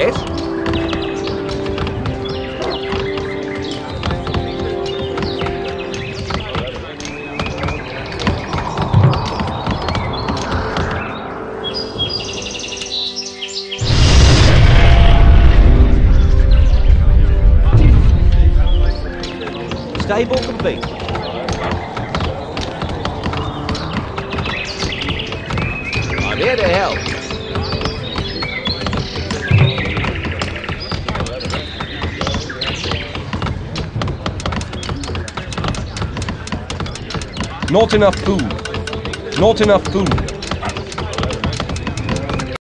Yes. Stable complete. I'm here to help. Not enough food. Not enough food.